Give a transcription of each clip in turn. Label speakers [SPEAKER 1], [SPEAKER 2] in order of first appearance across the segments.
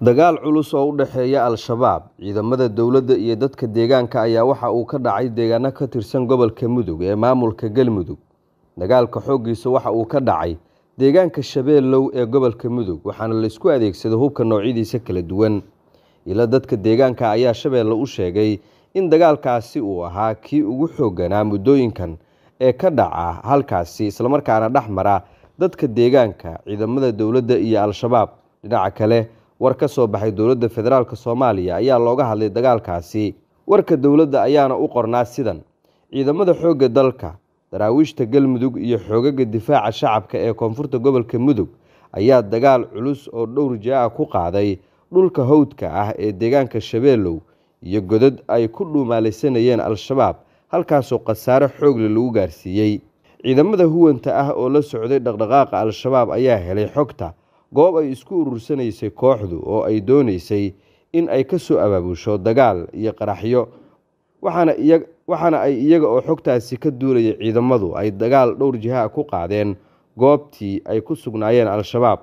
[SPEAKER 1] Dagaal culus oo u dhexeeya Al-shabaab, ciidamada dowladda iyo dadka deegaanka ayaa waxa uu ka dhacay deegaano ka tirsan gobolka Mudug ee maamulka Galmudug. Dagaalka xooggiisa waxa uu ka dhacay deegaanka Shabeelow ee gobolka Mudug waxaana la isku adeegsaday hubka noocyadiisa kala duwan. Ilo dadka deegaanka ayaa Shabeelle u sheegay in dagaalkaasi uu ahaa kii ugu xoogganaa muddooyinkan ee ka dhaca halkaasi isla markaana dhex mara dadka deegaanka, ciidamada dowladda iyo Al-shabaab. Dhinaca kale, war ka soo baxay dowladda federaalk Soomaaliya ayaa looga hadlay dagaalkaasi. Warka dowladda ayaana u qornaa sidan: Ciidamada xoogga dalka, daraawiishta Galmudug iyo xoogagga difaaca shacabka ee koonfurta gobolka Mudug ayaa dagaal culus oo dhowr ah ku qaaday dhulka hawdka ah ee deegaanka Shabeelow iyo godad ay ku dhumaalaysanayeen Al-shabaab halkaasoo khasaare xoog leh lagu gaarsiiyey. Ciidamada huwanta ah oo la socday dhaqdhaqaaqa Al-shabaab ayaa helay xogta goob ay isku urursanaysay kooxdu oo ay dooneysay in ay ka soo abaabusho dagaal iyo qaraxyo. Waxaana ay iyaga oo xogtaasi ka duulaya ciidamadu ay dagaal dhowr jiha ku qaadeen goobtii ay ku sugnaayeen Al-shabaab.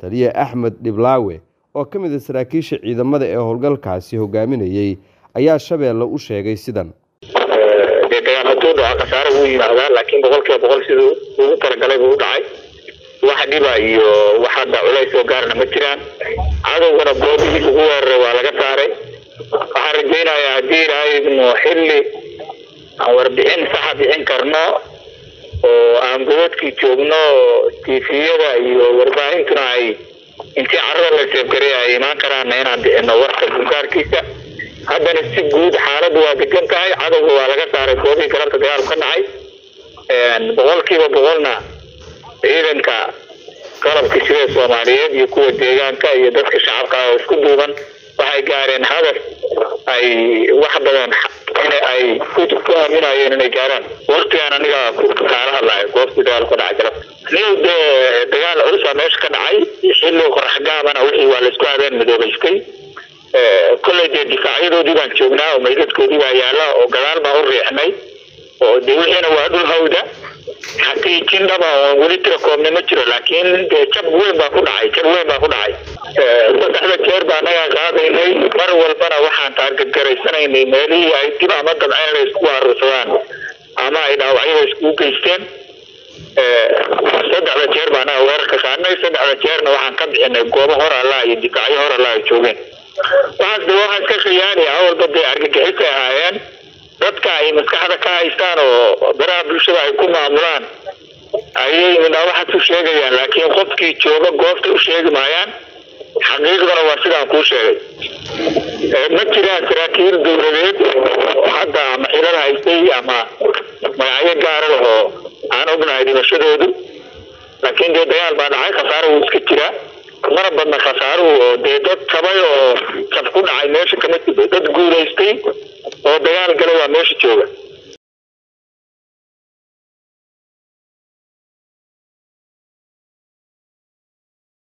[SPEAKER 1] Taliye Axmed Dhiblaawe oo ka mid ah saraakiisha ciidamada ee howlgalkaasi hogaaminayay ayaa Shabeelle u sheegay sidan:
[SPEAKER 2] dee dagaal hadduu dhaco khasaare wuu yimaadaa laakiin boqolkiiba boqol siduu ugu talagalay buu u dhacay wax dhiba iyo wax culays oo gaarna ma jiraan. Cadowgana goobihii lagu weeraray waa laga saaray. Waxaan rajaynayaa haddii ilaahay idmo xilli aan warbixin saxa bixin karno oo aan gobodkii joogno oo tiifiyada iyo warbaahintuna ay intii carada la seebgaray ay imaan karaanna inaan bixino warka bulgaarkiisa haddana si guud xaaladdu waa degan tahay. Cadowga waa laga saaray goobihii galabta dagaalku ka dhacay. Boqolkiiba boqolna ciidanka qalabka sida soomaaliyeed iyo kuwa deegaanka iyo dadka shacabka ah oo isku duuban waxay gaareen hadaf ay wax badan ay ku aaminayeen inay gaaraan. Waktigaan aniga kaala hadlayo goobtii dagaal ka dhacay galabta nin dee dagaal culusaa meesha ka dhacay xilli qorax gaabana wixii waa la isku habeen madoobaystay kolley dee difaacyadoodii baan joognaa oo meydadkoodii baa yaalla oo gadaal baan u riixnay. Oo dee wixiina waa dhul hawda xaqiijin weli tira koobna ma jiro laakiin jab weyn baa ku dhacay jab weyn baa ku dhacay saddexda jeer baa anaga qaadaynay mar walbana waxaan taargadgaraysanaynay meelihii ay dib ama dabceen inay isku aruursadaan ama ay dhaawacyada iskugu geysteen saddexda jeer baa anaga weerarka qaadnay saddexda jeerna waxaan ka bixinay goobo hor allaa iyo difaacyo hor allaa ay joogeen waxaas de waxaan iska khiyaani awalba dee argagixisay ahaayeen ay maskaxda ka haystaan oo baraha bulshada ay ku maamulaan ayay midnaa waxaas u sheegayaan laakiin qofkii jooga goobta u sheegi maayaan xaqiiqdana waa sidaan kuu sheegay. Ma jiraan saraakiil dowladeed hadda ama xilal haystay ama magacyo gaara leh oo aan ognahay dhimashadoodu. Laakiin dee dagaal baa dhacay khasaare wuu iska jiraa. Mana badna khasaaruhu oo dee dad tabay oo saf ku dhacay meesha kama jiro dad guulaystay oo dagaal gala waa meesha jooga